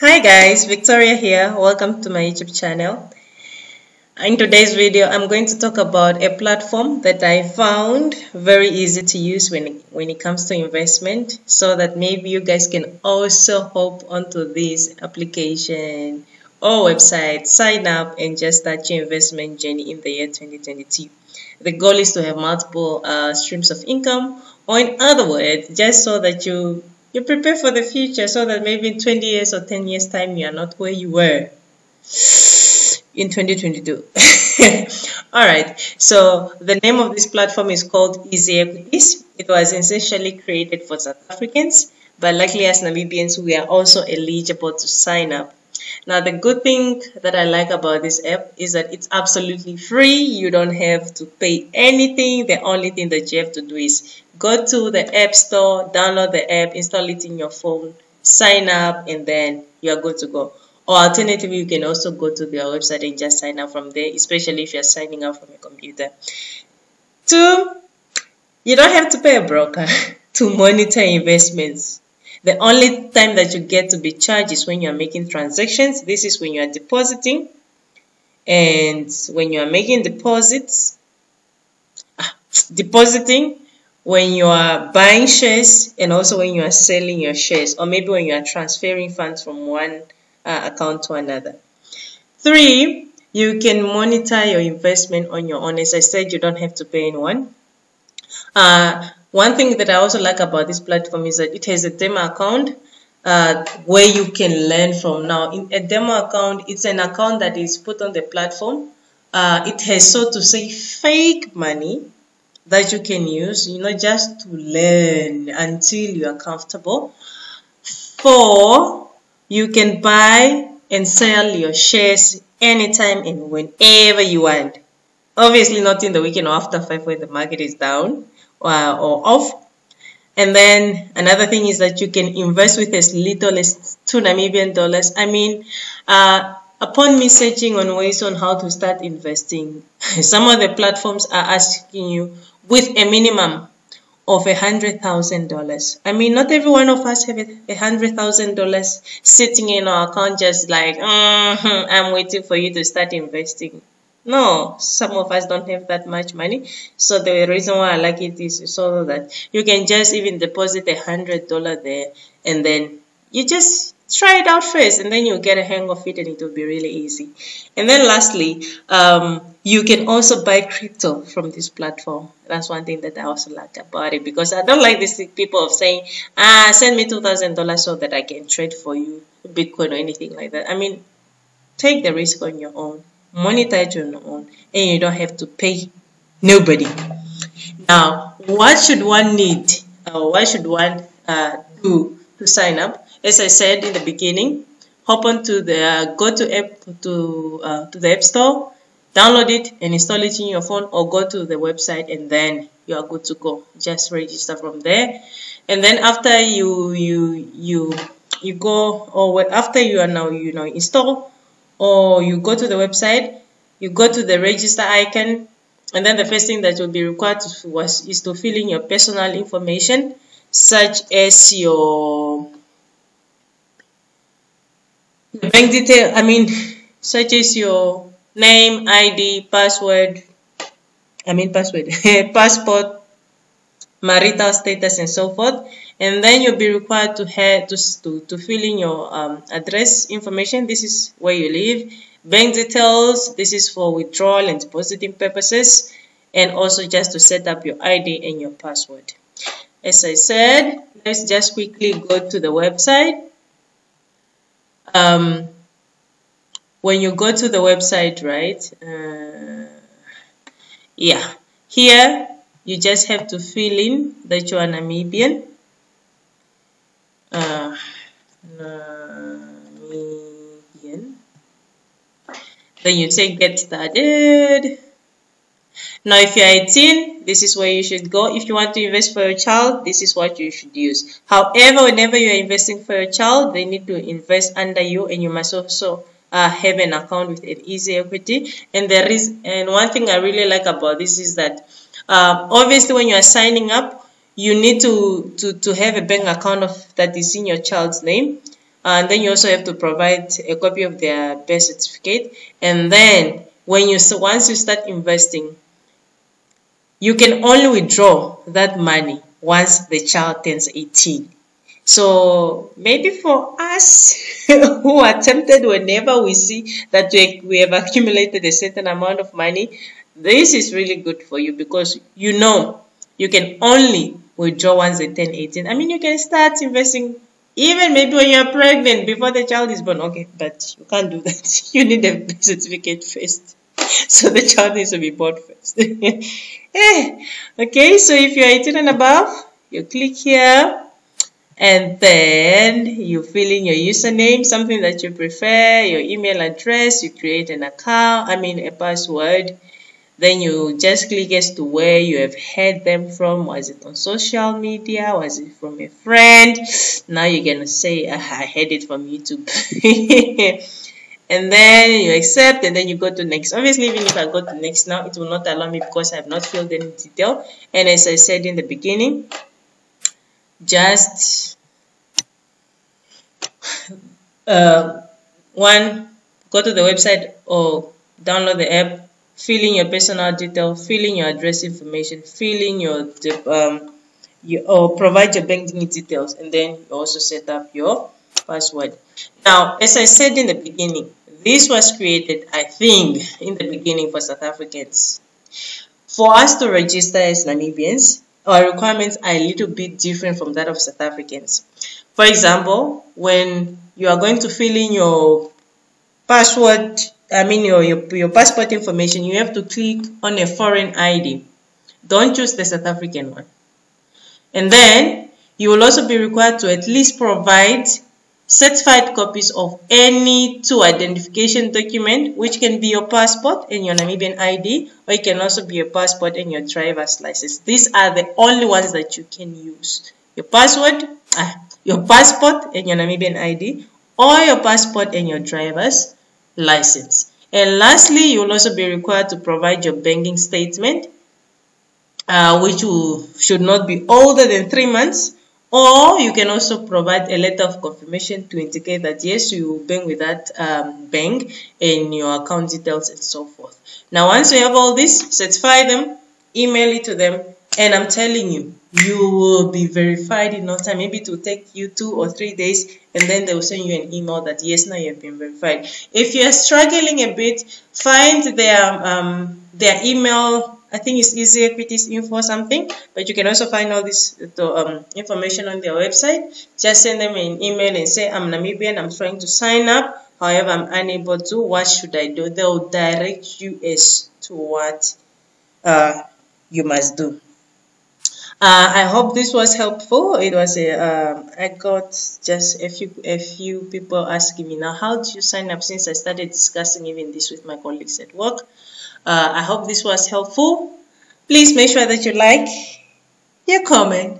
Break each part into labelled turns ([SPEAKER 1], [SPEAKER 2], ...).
[SPEAKER 1] Hi guys, Victoria here. Welcome to my YouTube channel. In today's video, I'm going to talk about a platform that I found very easy to use when, when it comes to investment so that maybe you guys can also hop onto this application or website, sign up and just start your investment journey in the year 2022. The goal is to have multiple uh, streams of income or in other words, just so that you you prepare for the future so that maybe in 20 years or 10 years time you are not where you were in 2022 all right. So the name of this platform is called EasyEquities it was essentially created for south africans but luckily as namibians we are also eligible to sign up now, the good thing that I like about this app is that it's absolutely free. You don't have to pay anything. The only thing that you have to do is go to the App Store, download the app, install it in your phone, sign up, and then you're good to go. Or alternatively, you can also go to their website and just sign up from there, especially if you're signing up from a computer. Two, you don't have to pay a broker to monitor investments. The only time that you get to be charged is when you are making transactions. This is when you are depositing. And when you are making deposits, ah, depositing, when you are buying shares, and also when you are selling your shares, or maybe when you are transferring funds from one uh, account to another. Three, you can monitor your investment on your own. As I said, you don't have to pay anyone. Uh, one thing that I also like about this platform is that it has a demo account uh, where you can learn from. Now, in a demo account, it's an account that is put on the platform. Uh, it has, so to say, fake money that you can use, you know, just to learn until you are comfortable. Four, you can buy and sell your shares anytime and whenever you want. Obviously, not in the weekend or after five when the market is down uh, or off. And then another thing is that you can invest with as little as two Namibian dollars. I mean, uh, upon me searching on ways on how to start investing, some of the platforms are asking you with a minimum of a hundred thousand dollars. I mean, not every one of us have a hundred thousand dollars sitting in our account, just like mm -hmm, I'm waiting for you to start investing. No, some of us don't have that much money. So the reason why I like it is so that you can just even deposit a hundred dollar there and then you just try it out first and then you'll get a hang of it and it will be really easy. And then lastly, um, you can also buy crypto from this platform. That's one thing that I also like about it because I don't like these people of saying, ah, send me $2,000 so that I can trade for you Bitcoin or anything like that. I mean, take the risk on your own on your own and you don't have to pay nobody. Now what should one need or what should one uh, do to sign up? As i said in the beginning hop on to the uh, go to app to uh, to the app store download it and install it in your phone or go to the website and then you are good to go. Just register from there. And then after you you you you go or after you are now you know install or you go to the website, you go to the register icon, and then the first thing that will be required was, is to fill in your personal information, such as your bank detail, I mean, such as your name, ID, password, I mean password, passport, marital status, and so forth and then you'll be required to head to, to, to fill in your um, address information. This is where you live. Bank details this is for withdrawal and depositing purposes. And also just to set up your ID and your password. As I said let's just quickly go to the website. Um, when you go to the website right uh, yeah here you just have to fill in that you are Namibian uh, Namibian. Then you say get started. Now, if you're 18, this is where you should go. If you want to invest for your child, this is what you should use. However, whenever you're investing for your child, they need to invest under you and you must also uh, have an account with an easy equity. And there is, and one thing I really like about this is that uh, obviously when you are signing up, you need to, to, to have a bank account of, that is in your child's name. and then you also have to provide a copy of their birth certificate and then when you so once you start investing you can only withdraw that money once the child turns 18 so maybe for us who are tempted whenever we see that we, we have accumulated a certain amount of money this is really good for you because you know you can only withdraw once they turn 18 i mean you can start investing even maybe when you're pregnant before the child is born. Okay, but you can't do that. You need a certificate first. So the child needs to be born first. Eh, okay, so if you're 18 and above, you click here and then you fill in your username, something that you prefer, your email address, you create an account, I mean a password then you just click as to where you have heard them from. Was it on social media? Was it from a friend? Now you're going to say, ah, I heard it from YouTube. and then you accept and then you go to next. Obviously, even if I go to next now, it will not allow me because I have not filled any detail. And as I said in the beginning, just uh, one, go to the website or download the app fill in your personal detail, fill in your address information, fill in your um, you, or provide your banking details, and then you also set up your password. Now, as I said in the beginning, this was created, I think, in the beginning for South Africans. For us to register as Namibians, our requirements are a little bit different from that of South Africans. For example, when you are going to fill in your password I mean your, your, your passport information, you have to click on a foreign ID. Don't choose the South African one. And then you will also be required to at least provide certified copies of any two identification document, which can be your passport and your Namibian ID, or it can also be your passport and your driver's license. These are the only ones that you can use. Your password, uh, your passport and your Namibian ID, or your passport and your driver's license. And lastly, you will also be required to provide your banking statement, uh, which will, should not be older than three months. Or you can also provide a letter of confirmation to indicate that yes, you will bank with that um, bank and your account details and so forth. Now, once you have all this, certify them, email it to them, and I'm telling you, you will be verified in no time. Maybe it will take you two or three days, and then they will send you an email that yes, now you have been verified. If you are struggling a bit, find their um their email. I think it's EasyEquities info or something, but you can also find all this um, information on their website. Just send them an email and say, I'm Namibian, I'm trying to sign up. However, I'm unable to. What should I do? They'll direct you as to what uh, you must do. Uh, I hope this was helpful. It was a, um, I got just a few, a few people asking me now, how do you sign up since I started discussing even this with my colleagues at work. Uh, I hope this was helpful. Please make sure that you like, you comment,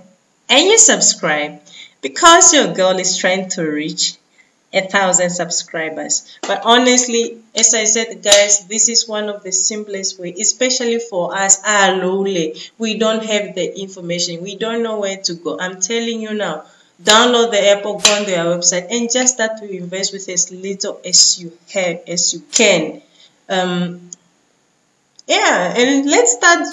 [SPEAKER 1] and you subscribe because your girl is trying to reach a thousand subscribers. But honestly as i said guys this is one of the simplest way especially for us our lowly. We don't have the information. We don't know where to go. I'm telling you now download the app or go on their website and just start to invest with as little as you have as you can. Um yeah and let's start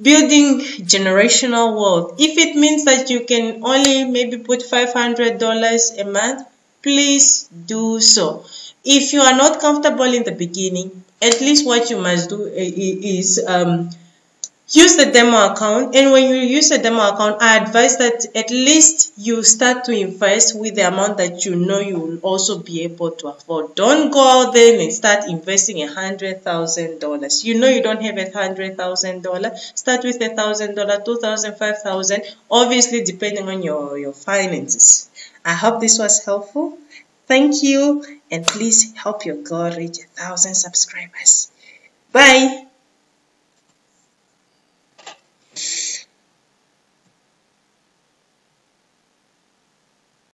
[SPEAKER 1] building generational wealth. If it means that you can only maybe put $500 a month please do so. If you are not comfortable in the beginning, at least what you must do is um, use the demo account. And when you use the demo account, I advise that at least you start to invest with the amount that you know you will also be able to afford. Don't go out there and start investing a hundred thousand dollars. You know you don't have a hundred thousand dollars. Start with a thousand dollar, two thousand, five thousand. Obviously, depending on your your finances. I hope this was helpful. Thank you, and please help your girl reach a thousand subscribers. Bye.